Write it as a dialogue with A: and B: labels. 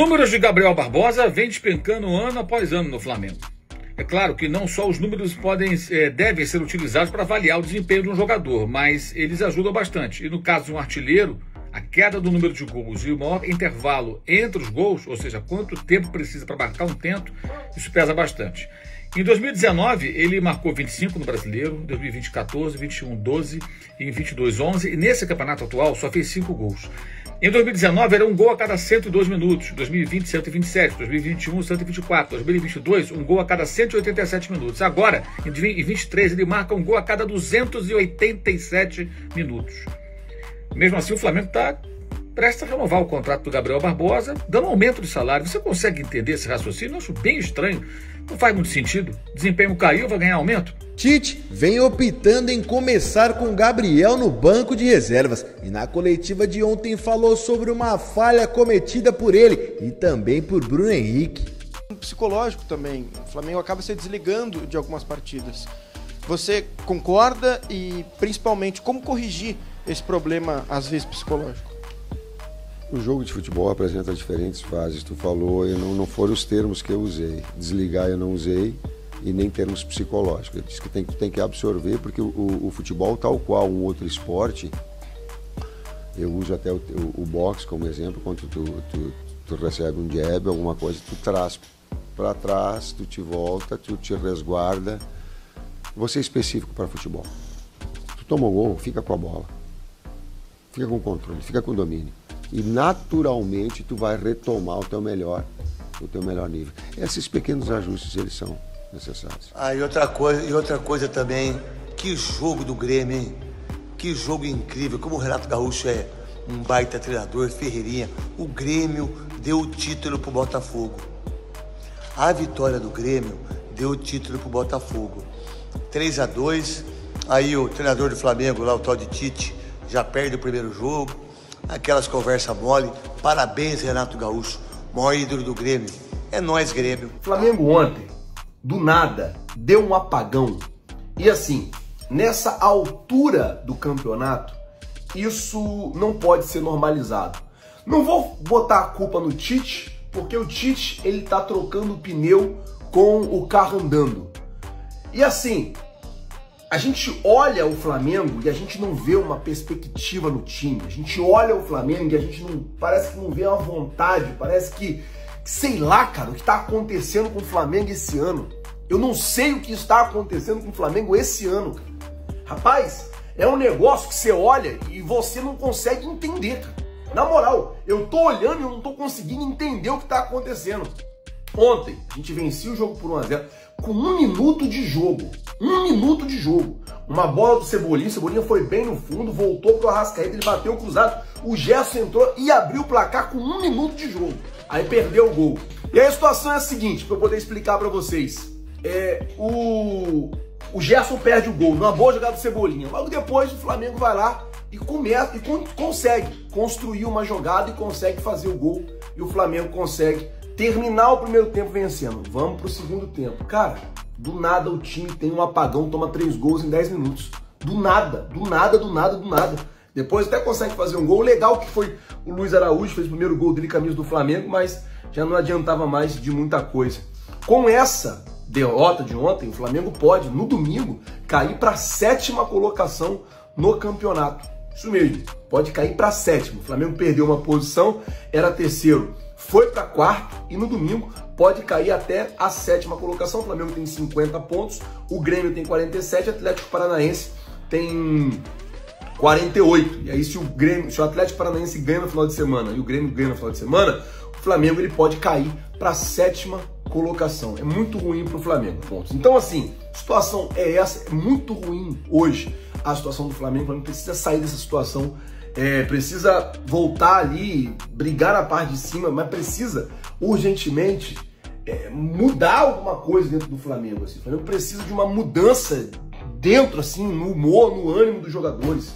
A: números de Gabriel Barbosa vêm despencando ano após ano no Flamengo. É claro que não só os números podem, é, devem ser utilizados para avaliar o desempenho de um jogador, mas eles ajudam bastante. E no caso de um artilheiro, a queda do número de gols e o maior intervalo entre os gols, ou seja, quanto tempo precisa para marcar um tento, isso pesa bastante. Em 2019, ele marcou 25 no Brasileiro, em 2020, 14, 21, 12 e em 22, 11. E nesse campeonato atual só fez 5 gols. Em 2019 era um gol a cada 102 minutos, 2020 127, 2021 124, 2022 um gol a cada 187 minutos. Agora, em 2023 ele marca um gol a cada 287 minutos. Mesmo assim, o Flamengo está prestes a renovar o contrato do Gabriel Barbosa, dando aumento de salário. Você consegue entender esse raciocínio? Eu acho bem estranho. Não faz muito sentido. Desempenho caiu, vai ganhar aumento?
B: Tite vem optando em começar com Gabriel no banco de reservas e na coletiva de ontem falou sobre uma falha cometida por ele e também por Bruno Henrique.
C: Psicológico também. O Flamengo acaba se desligando de algumas partidas. Você concorda e principalmente como corrigir esse problema às vezes psicológico?
D: O jogo de futebol apresenta diferentes fases. Tu falou, e não, não foram os termos que eu usei. Desligar eu não usei e nem termos psicológicos. Eu disse que tem, tem que absorver, porque o, o, futebol, tal qual um outro esporte, eu uso até o, o, o boxe como exemplo, quando tu, tu, tu, recebe um jab, alguma coisa, tu traz para trás, tu te volta, tu te resguarda. Você é específico para futebol. Tu toma um gol, fica com a bola. Fica com o controle, fica com o domínio. E naturalmente tu vai retomar o teu melhor, o teu melhor nível. Esses pequenos ajustes, eles são necessários.
E: Ah, e outra coisa, e outra coisa também, que jogo do Grêmio, hein? Que jogo incrível, como o Renato Gaúcho é um baita treinador, Ferreirinha. O Grêmio deu o título pro Botafogo. A vitória do Grêmio deu o título pro Botafogo. 3 a 2 Aí o treinador do Flamengo, lá o tal de Tite, já perde o primeiro jogo. Aquelas conversas mole. Parabéns, Renato Gaúcho, maior ídolo do Grêmio. É nós, Grêmio.
F: Flamengo ontem do nada, deu um apagão. E assim, nessa altura do campeonato, isso não pode ser normalizado. Não vou botar a culpa no Tite, porque o Tite ele tá trocando o pneu com o carro andando. E assim, a gente olha o Flamengo e a gente não vê uma perspectiva no time. A gente olha o Flamengo e a gente não parece que não vê uma vontade, parece que sei lá, cara, o que está acontecendo com o Flamengo esse ano. Eu não sei o que está acontecendo com o Flamengo esse ano, cara. Rapaz, é um negócio que você olha e você não consegue entender, cara. Na moral, eu tô olhando e eu não tô conseguindo entender o que tá acontecendo. Ontem, a gente vencia o jogo por 1x0 com um minuto de jogo. Um minuto de jogo. Uma bola do Cebolinha, o Cebolinha foi bem no fundo, voltou pro Arrascaeta, ele bateu cruzado, o Gerson entrou e abriu o placar com um minuto de jogo. Aí perdeu o gol. E a situação é a seguinte, para eu poder explicar para vocês. É, o, o Gerson perde o gol numa boa jogada do Cebolinha. Logo depois o Flamengo vai lá e começa e con consegue construir uma jogada e consegue fazer o gol. E o Flamengo consegue terminar o primeiro tempo vencendo. Vamos pro segundo tempo. Cara, do nada o time tem um apagão, toma três gols em 10 minutos. Do nada, do nada, do nada, do nada. Depois até consegue fazer um gol. Legal que foi o Luiz Araújo, fez o primeiro gol dele camisa do Flamengo, mas já não adiantava mais de muita coisa. Com essa derrota de ontem, o Flamengo pode, no domingo, cair para a sétima colocação no campeonato. Isso mesmo, pode cair para sétima. O Flamengo perdeu uma posição, era terceiro, foi para quarto e no domingo pode cair até a sétima colocação. O Flamengo tem 50 pontos, o Grêmio tem 47, o Atlético Paranaense tem 48. E aí, se o Grêmio, se o Atlético Paranaense ganha no final de semana e o Grêmio ganha no final de semana, o Flamengo ele pode cair para a sétima colocação. É muito ruim para o Flamengo. Pontos. Então, assim, situação é essa, é muito ruim hoje a situação do Flamengo. O Flamengo precisa sair dessa situação, é, precisa voltar ali, brigar na parte de cima, mas precisa urgentemente é, mudar alguma coisa dentro do Flamengo. Assim. O Flamengo precisa de uma mudança dentro, assim, no humor, no ânimo dos jogadores.